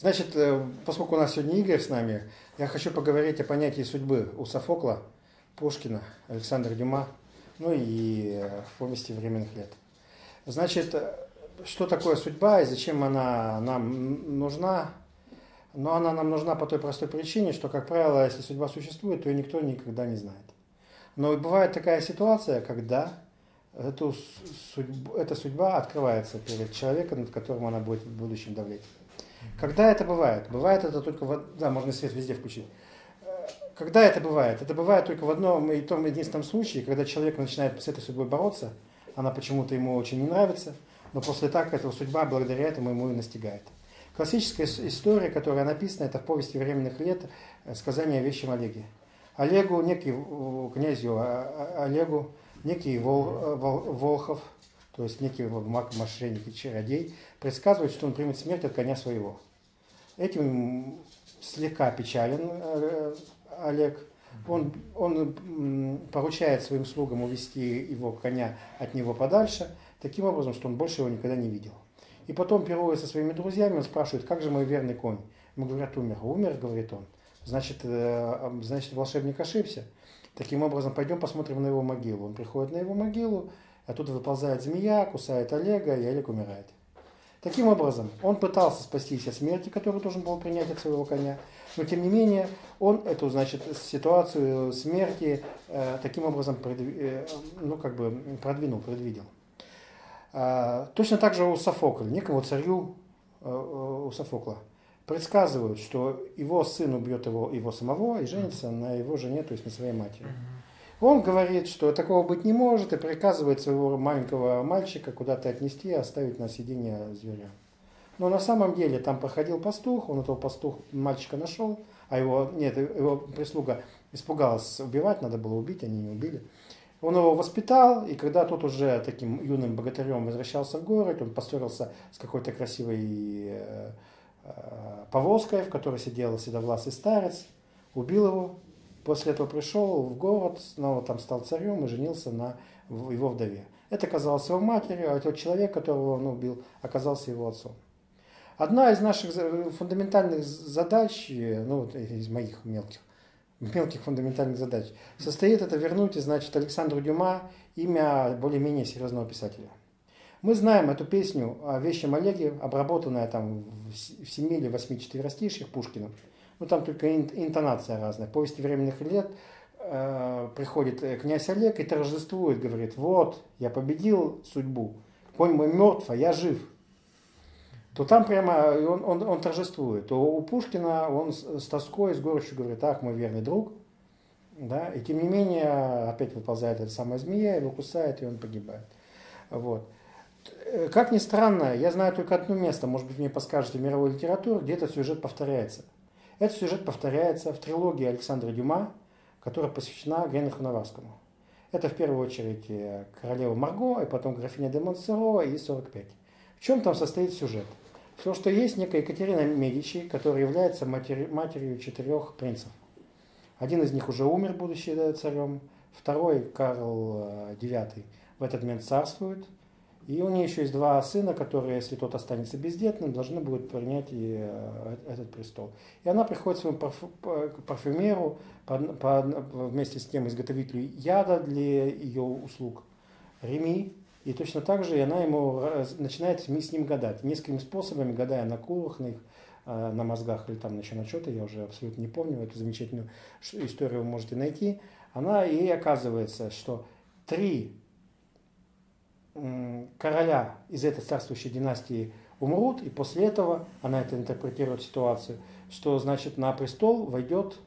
Значит, э, поскольку у нас сегодня Игорь с нами, я хочу поговорить о понятии судьбы у Софокла, Пушкина, Александра Дюма, ну и э, в повести временных лет. Значит, э, что такое судьба и зачем она нам нужна? Но она нам нужна по той простой причине, что, как правило, если судьба существует, то ее никто никогда не знает. Но бывает такая ситуация, когда эту судьбу, эта судьба открывается перед человеком, над которым она будет в будущем давлеть. Когда это бывает? Бывает это только в... Да, можно свет везде включить. Э, когда это бывает? Это бывает только в одном и том единственном случае, когда человек начинает с этой судьбой бороться, она почему-то ему очень не нравится, но после так эта судьба благодаря этому ему и настигает. Классическая история, которая написана, это в повести временных лет э, «Сказание о вещем Олеге». Олегу, некий князю а, а, Олегу, некий Вол, э, Вол, Волхов, то есть некий маг, мошенник и чародей, предсказывает, что он примет смерть от коня своего. Этим слегка печален э, Олег. Он, он поручает своим слугам увести его коня от него подальше, таким образом, что он больше его никогда не видел. И потом, пируя со своими друзьями, он спрашивает, как же мой верный конь? Ему говорят, умер. Умер, говорит он. Значит, э, значит, волшебник ошибся. Таким образом, пойдем посмотрим на его могилу. Он приходит на его могилу, Оттуда выползает змея, кусает Олега, и Олег умирает. Таким образом, он пытался спастись от смерти, которую должен был принять от своего коня, но тем не менее он эту значит, ситуацию смерти э, таким образом предви, э, ну, как бы продвинул, предвидел. А, точно так же у Софокля, некому царю э, у Софокла, предсказывают, что его сын убьет его, его самого и женится на его жене, то есть на своей матери. Он говорит, что такого быть не может и приказывает своего маленького мальчика куда-то отнести и оставить на сиденье зверя. Но на самом деле там проходил пастух, он этого пастух мальчика нашел, а его, нет, его прислуга испугалась убивать, надо было убить, они не убили. Он его воспитал, и когда тот уже таким юным богатырем возвращался в город, он поссорился с какой-то красивой э, э, повозкой, в которой сидел седовласый старец, убил его, После этого пришел в город, снова там стал царем и женился на его вдове. Это оказалось его матерью, а тот человек, которого он убил, оказался его отцом. Одна из наших фундаментальных задач, ну, из моих мелких, мелких фундаментальных задач, состоит это вернуть, значит, Александру Дюма имя более-менее серьезного писателя. Мы знаем эту песню о вещем Олеге, обработанная там в 7 или 8 четверостишьях Пушкина ну там только интонация разная. В повести временных лет э, приходит э, князь Олег и торжествует, говорит, вот, я победил судьбу, конь мой мертв, а я жив. То там прямо он, он, он торжествует. То у Пушкина он с, с тоской, с горечью говорит, ах, мой верный друг. Да? И тем не менее, опять выползает эта самая змея, его кусает, и он погибает. Вот. Э, как ни странно, я знаю только одно место, может быть, мне подскажете в мировой литературе, где этот сюжет повторяется – этот сюжет повторяется в трилогии Александра Дюма, которая посвящена Генриху Наварскому. Это в первую очередь э, королева Марго, и потом графиня де Монсеро и 45. В чем там состоит сюжет? Все, что есть некая Екатерина Медичи, которая является матери, матерью четырех принцев. Один из них уже умер, будучи царем. Второй, Карл IX, э, в этот момент царствует – и у нее еще есть два сына, которые, если тот останется бездетным, должны будут принять и э, этот престол. И она приходит своему парфюмеру вместе с тем изготовителю яда для ее услуг, Реми, и точно так же она ему начинает с ним гадать. Несколькими способами, гадая на курах, на их э, на мозгах или там еще на что-то, я уже абсолютно не помню, эту замечательную историю вы можете найти. Она и оказывается, что три короля из этой царствующей династии умрут, и после этого она это интерпретирует ситуацию, что значит на престол войдет,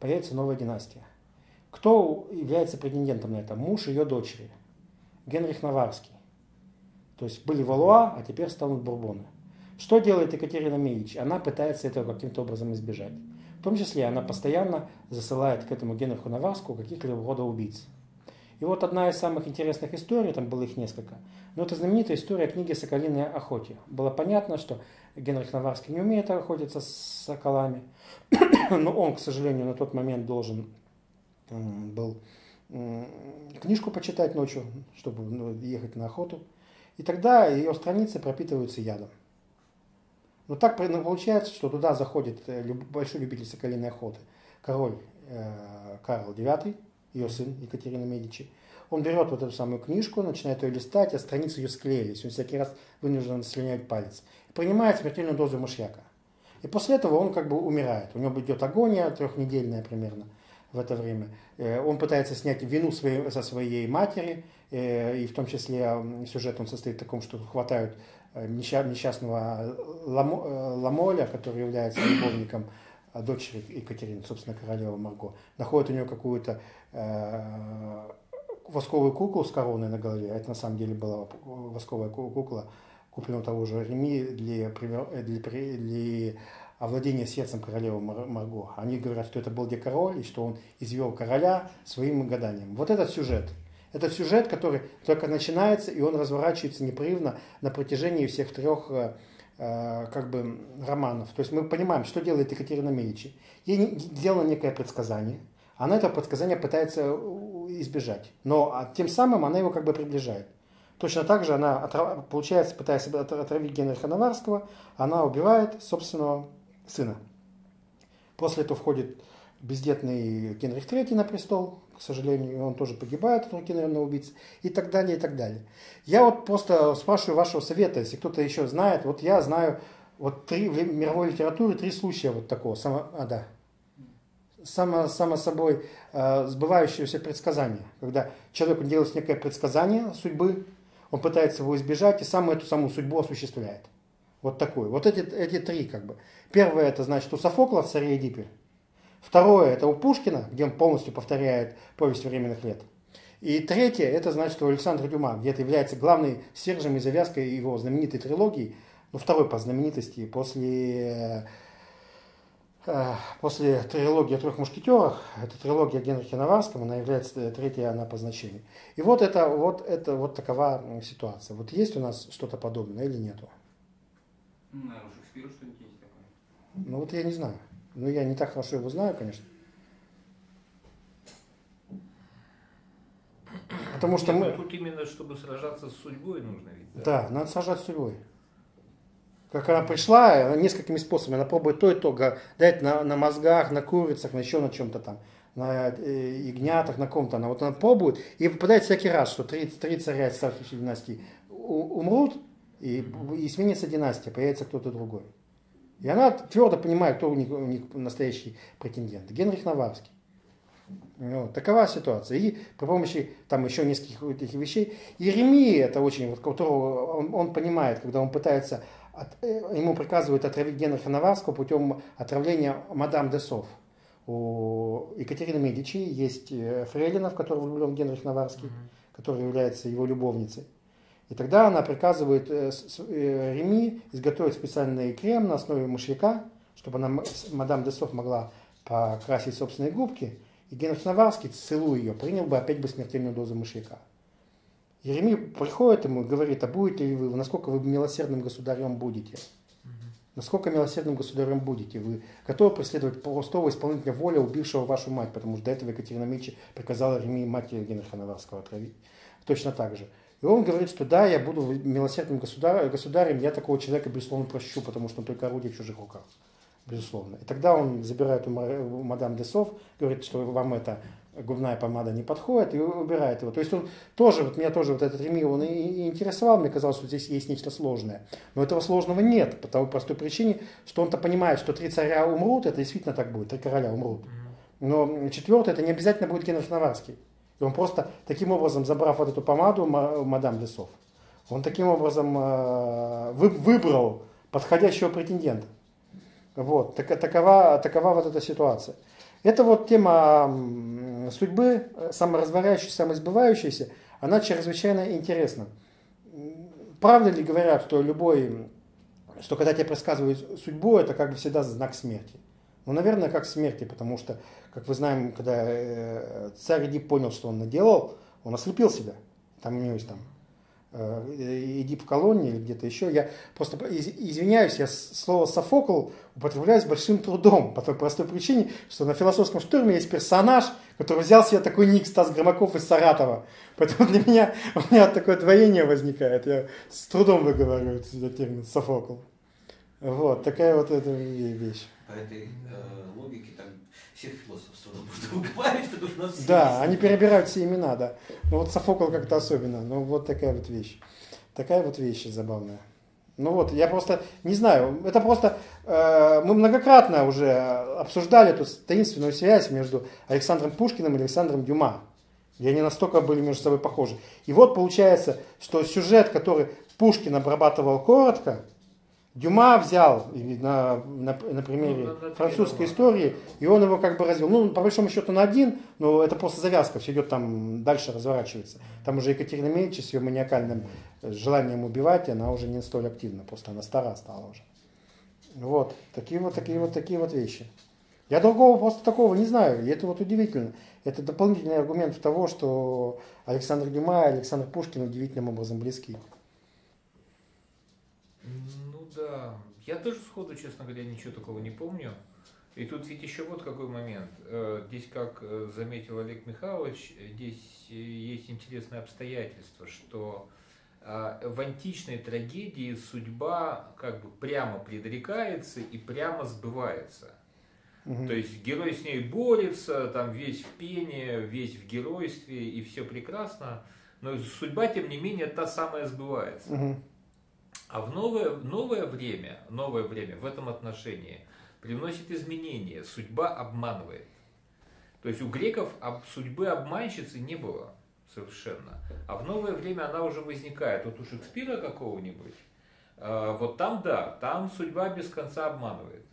появится новая династия. Кто является претендентом на это? Муж ее дочери, Генрих Наварский. То есть были Валуа, а теперь станут Бурбоны. Что делает Екатерина Медичи? Она пытается этого каким-то образом избежать. В том числе она постоянно засылает к этому Генриху Наварскому каких-либо рода убийц. И вот одна из самых интересных историй, там было их несколько, но это знаменитая история книги «Соколиной охоте». Было понятно, что Генрих Наварский не умеет охотиться с соколами, но он, к сожалению, на тот момент должен был книжку почитать ночью, чтобы ну, ехать на охоту. И тогда ее страницы пропитываются ядом. Но так ну, получается, что туда заходит э, большой любитель соколиной охоты, король э, Карл IX, ее сын Екатерина Медичи. Он берет вот эту самую книжку, начинает ее листать, а страницы ее склеились. Он всякий раз вынужден слинять палец. Принимает смертельную дозу мышьяка. И после этого он как бы умирает. У него идет агония трехнедельная примерно в это время. Э, он пытается снять вину со своей матери, э, и в том числе сюжет он состоит в таком, что хватают э, несчастного Ламоля, который является любовником дочери Екатерины, собственно, королевы Марго. Находят у нее какую-то восковую куклу с короной на голове, это на самом деле была восковая кукла, куплена того же Реми для, для, для овладение сердцем королевы Марго. Они говорят, что это был декороль, и что он извел короля своим гаданием. Вот этот сюжет. Это сюжет, который только начинается, и он разворачивается непрерывно на протяжении всех трех э, э, как бы романов. То есть мы понимаем, что делает Екатерина Медичи. Ей сделано некое предсказание. Она это предсказание пытается избежать. Но а, тем самым она его как бы приближает. Точно так же она, получается, пытаясь отравить Генриха Наварского, она убивает собственного сына. После этого входит бездетный Генрих III на престол, к сожалению, он тоже погибает от руки, наверное, убийцы, и так далее, и так далее. Я вот просто спрашиваю вашего совета, если кто-то еще знает, вот я знаю вот три, в мировой литературе три случая вот такого, само, а, да, само, само собой э, сбывающегося предсказания, когда человеку делается некое предсказание судьбы, он пытается его избежать и сам эту саму судьбу осуществляет. Вот такой. Вот эти, эти три как бы. Первое это значит у Софокла в «Царе Эдипе». Второе это у Пушкина, где он полностью повторяет повесть временных лет. И третье это значит у Александра Дюма, где это является главной стержнем и завязкой его знаменитой трилогии, ну второй по знаменитости после э, после трилогии о трех мушкетерах, это трилогия Генрихе Наварском, она является третья она по значению. И вот это вот, это, вот такова ситуация. Вот есть у нас что-то подобное или нету? Ну, наверное, у Шекспира что-нибудь есть такое. Ну вот я не знаю. Ну я не так хорошо его знаю, конечно. Потому что Нет, мы... Ну, тут именно, чтобы сражаться с судьбой нужно ведь. Да, да надо сражаться с судьбой. Как она пришла, она несколькими способами, она пробует то и то, дать на, на мозгах, на курицах, на еще на чем-то там, на э, ягнятах, на ком-то. Она вот она пробует и попадает всякий раз, что три, три царя из царствующей династии умрут, и, и сменится династия, появится кто-то другой. И она твердо понимает, кто у них, у них настоящий претендент. Генрих Наварский. Ну, такова ситуация. И при помощи там еще нескольких этих вещей. Иеремия, это очень, вот, которого он, он понимает, когда он пытается, от, э, ему приказывают отравить Генриха Наварского путем отравления мадам де Сов. У Екатерины Медичи есть э, фрейлина, в которую влюблен Генрих Наварский, mm-hmm. которая является его любовницей. И тогда она приказывает э, э, Реми изготовить специальный крем на основе мышьяка, чтобы она, мадам Десов могла покрасить собственные губки. И Генрих Наварский, целуя ее, принял бы опять бы смертельную дозу мышьяка. Еремей приходит ему и говорит, а будете ли вы, насколько вы милосердным государем будете? Насколько милосердным государем будете? Вы готовы преследовать простого исполнителя воли, убившего вашу мать, потому что до этого Екатерина Мечи приказала Реми матери Генриха Наварского отравить. Точно так же. И он говорит, что да, я буду милосердным государем, государем, я такого человека, безусловно, прощу, потому что он только орудие в чужих руках. Безусловно. И тогда он забирает у мадам Десов, говорит, что вам эта губная помада не подходит, и убирает его. То есть он тоже, вот меня тоже вот этот Реми, он и интересовал, мне казалось, что здесь есть нечто сложное. Но этого сложного нет, по той простой причине, что он-то понимает, что три царя умрут, это действительно так будет, три короля умрут. Но четвертый, это не обязательно будет Генрих Наварский. И он просто таким образом, забрав вот эту помаду мадам Лесов, он таким образом э, выбрал подходящего претендента. Вот, так, такова, такова вот эта ситуация. Это вот тема судьбы, саморазворяющейся, самоизбывающейся, она чрезвычайно интересна. Правда ли говорят, что любой, что когда тебе предсказывают судьбу, это как бы всегда знак смерти? Ну, наверное, как смерти, потому что как вы знаем, когда э, царь Эдип понял, что он наделал, он ослепил себя. Там у него есть там э, Эдип в колонии или где-то еще. Я просто извиняюсь, я слово Софокл употребляю с большим трудом, по той простой причине, что на философском штурме есть персонаж, который взял себе такой ник Стас Громаков из Саратова. Поэтому для меня, у меня такое двоение возникает. Я с трудом выговариваю этот термин Софокл. Вот, такая вот эта вещь. По этой э, логике там всех философов с трудом можно уговорить, потому что у нас все Да, есть. они перебирают все имена, да. Ну вот Софокл как-то особенно. Ну вот такая вот вещь. Такая вот вещь забавная. Ну вот, я просто не знаю, это просто э, мы многократно уже обсуждали эту таинственную связь между Александром Пушкиным и Александром Дюма. И они настолько были между собой похожи. И вот получается, что сюжет, который Пушкин обрабатывал коротко, Дюма взял на, на, на примере Ну, на- французской истории, и он его как бы развил. Ну, по большому счету на один, но это просто завязка, все идет там дальше разворачивается. Там уже Екатерина Медичи с ее маниакальным э, желанием убивать, она уже не столь активна, просто она стара стала уже. Вот, такие вот, такие вот, такие вот вещи. Я другого просто такого не знаю, и это вот удивительно. Это дополнительный аргумент того, что Александр Дюма и Александр Пушкин удивительным образом близки. Ну да. Я тоже сходу, честно говоря, ничего такого не помню. И тут ведь еще вот какой момент. Э, Здесь, как э, заметил Олег Михайлович, э, здесь есть интересное обстоятельство, что в античной трагедии судьба как бы прямо предрекается и прямо сбывается. Мгм. То есть герой с ней борется, там весь в пене, весь в геройстве, и все прекрасно. Но судьба, тем не менее, та самая сбывается. Мгм. А в новое, новое время, новое время в этом отношении привносит изменения. Судьба обманывает. То есть у греков судьбы обманщицы не было совершенно. А в новое время она уже возникает. Вот у Шекспира какого-нибудь, э, вот там да, там судьба без конца обманывает.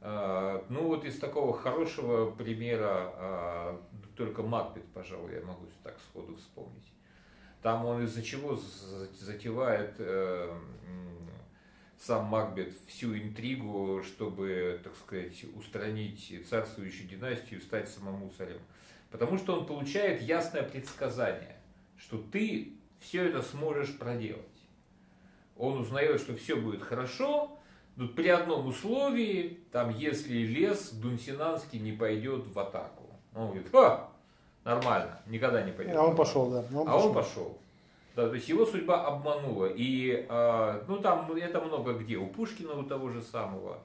Э, ну вот из такого хорошего примера э, только Макбет, пожалуй, я могу так сходу вспомнить. Там он из-за чего за- затевает э, сам Макбет всю интригу, чтобы, так сказать, устранить царствующую династию и стать самому царем. Потому что он получает ясное предсказание, что ты все это сможешь проделать. Он узнает, что все будет хорошо, но при одном условии, там, если лес Дунсинанский не пойдет в атаку. Он говорит, ха, нормально, никогда не пойдет. А он атаку». пошел, да. Ну, А он пошел. Да, то есть его судьба обманула. И, а, ну, там это много где. У Пушкина, у того же самого,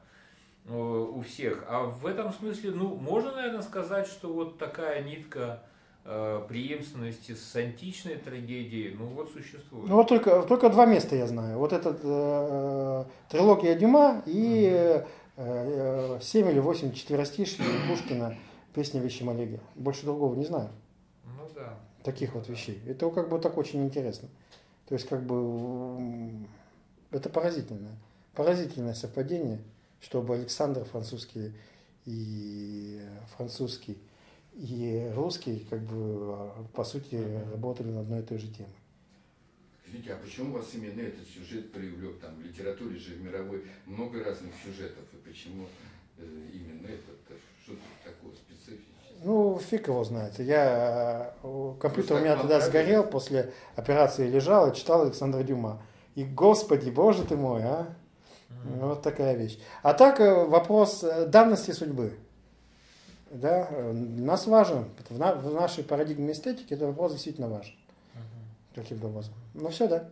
э, у всех. А в этом смысле, ну, можно, наверное, сказать, что вот такая нитка э, преемственности с античной трагедией, ну, вот существует. Ну вот только, только два места я знаю. Вот этот э, трилогия Дюма и э, э, 7 или 8 четверостишей Пушкина «Песня Вещем Олеге». Больше другого не знаю. Ну, да. Таких вот вещей. Это как бы так очень интересно. То есть как бы это поразительное. Поразительное совпадение, чтобы Александр французский и французский и русский как бы по сути работали над одной и той же темой. Скажите, а почему вас именно этот сюжет привлек? Там в литературе же в мировой много разных сюжетов, и почему э, именно этот? э, Что тут такого специфического? Ну, фиг его знает. Я, э, компьютер у меня тогда сгорел, после операции лежал и читал Александра Дюма. И, господи, боже ты мой, а? Вот такая вещь. А так, вопрос давности судьбы. Да, нас важен. В, на- в нашей парадигме эстетики этот вопрос действительно важен. Каким-то образом. Ну все, да.